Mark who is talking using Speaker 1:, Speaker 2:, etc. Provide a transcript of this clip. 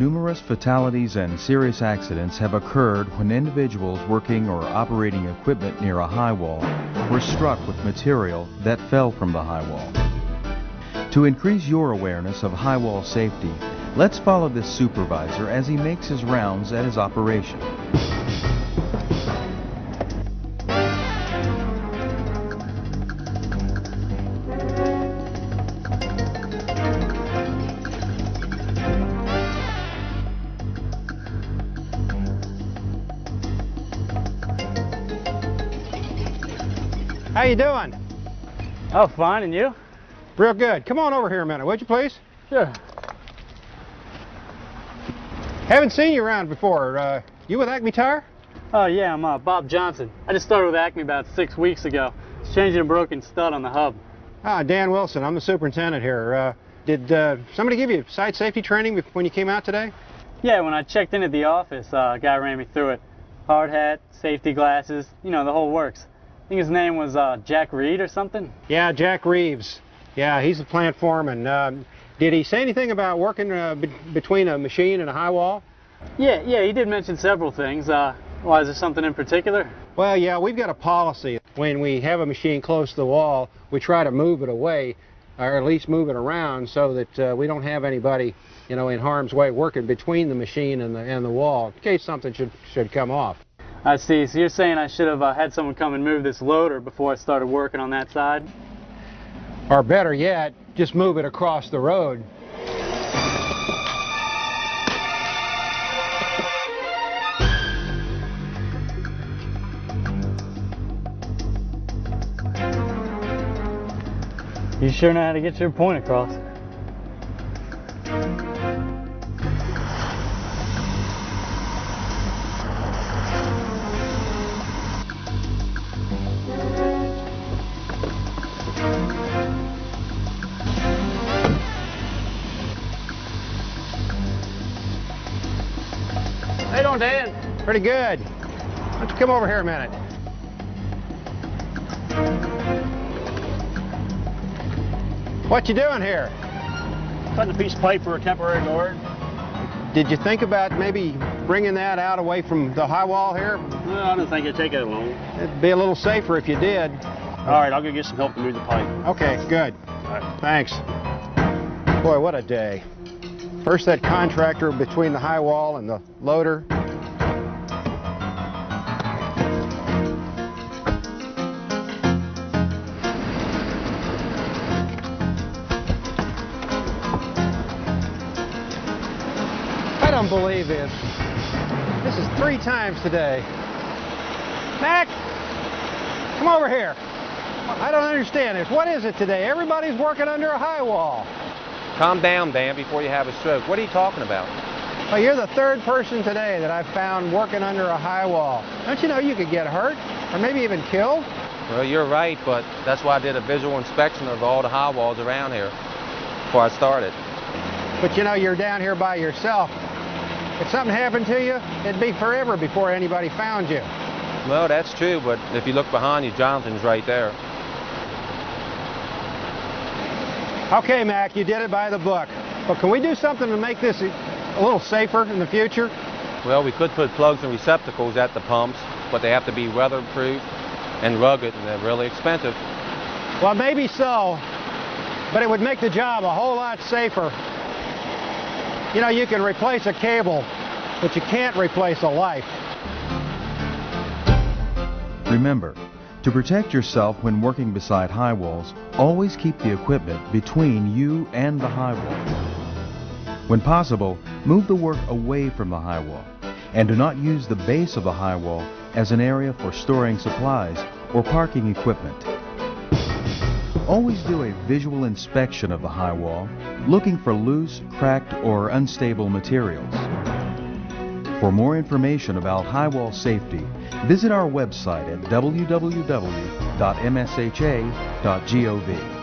Speaker 1: numerous fatalities and serious accidents have occurred when individuals working or operating equipment near a high wall were struck with material that fell from the high wall. To increase your awareness of high wall safety, let's follow this supervisor as he makes his rounds at his operation.
Speaker 2: How you doing?
Speaker 3: Oh, fine, and you?
Speaker 2: Real good. Come on over here a minute, would you please?
Speaker 3: Sure.
Speaker 2: Haven't seen you around before. Uh, you with Acme Tire?
Speaker 3: Oh, yeah, I'm uh, Bob Johnson. I just started with Acme about six weeks ago. It's changing a broken stud on the hub.
Speaker 2: Ah, Dan Wilson. I'm the superintendent here. Uh, did uh, somebody give you site safety training when you came out today?
Speaker 3: Yeah, when I checked in at the office, uh, a guy ran me through it. Hard hat, safety glasses, you know, the whole works. I think his name was uh, Jack Reed or something.
Speaker 2: Yeah, Jack Reeves. Yeah, he's the plant foreman. Um, did he say anything about working uh, be- between a machine and a high wall?
Speaker 3: Yeah, yeah, he did mention several things. Uh, why, is there something in particular?
Speaker 2: Well, yeah, we've got a policy. When we have a machine close to the wall, we try to move it away, or at least move it around, so that uh, we don't have anybody, you know, in harm's way working between the machine and the and the wall, in case something should should come off.
Speaker 3: I see. So you're saying I should have uh, had someone come and move this loader before I started working on that side?
Speaker 2: Or better yet, just move it across the road.
Speaker 3: You sure know how to get your point across. You doing, Dan?
Speaker 2: Pretty good. Why don't you come over here a minute? What you doing here?
Speaker 4: Cutting a piece of pipe for a temporary guard.
Speaker 2: Did you think about maybe bringing that out away from the high wall here?
Speaker 4: Well, I don't think it'd take that long.
Speaker 2: It'd be a little safer if you did.
Speaker 4: All right, I'll go get some help to move the pipe.
Speaker 2: Okay, good.
Speaker 4: All right.
Speaker 2: Thanks. Boy, what a day. First that contractor between the high wall and the loader. I don't believe this. This is three times today. Mac, come over here. I don't understand this. What is it today? Everybody's working under a high wall.
Speaker 5: Calm down, Dan, before you have a stroke. What are you talking about?
Speaker 2: Well, you're the third person today that I've found working under a high wall. Don't you know you could get hurt or maybe even killed?
Speaker 5: Well, you're right, but that's why I did a visual inspection of all the high walls around here before I started.
Speaker 2: But you know, you're down here by yourself. If something happened to you, it'd be forever before anybody found you.
Speaker 5: Well, that's true, but if you look behind you, Jonathan's right there.
Speaker 2: Okay, Mac, you did it by the book. But can we do something to make this a little safer in the future?
Speaker 5: Well, we could put plugs and receptacles at the pumps, but they have to be weatherproof and rugged, and they're really expensive.
Speaker 2: Well, maybe so, but it would make the job a whole lot safer. You know, you can replace a cable, but you can't replace a life.
Speaker 1: Remember, to protect yourself when working beside high walls, always keep the equipment between you and the high wall. When possible, move the work away from the high wall, and do not use the base of the high wall as an area for storing supplies or parking equipment. Always do a visual inspection of the high wall, looking for loose, cracked, or unstable materials. For more information about high wall safety, visit our website at www.msha.gov.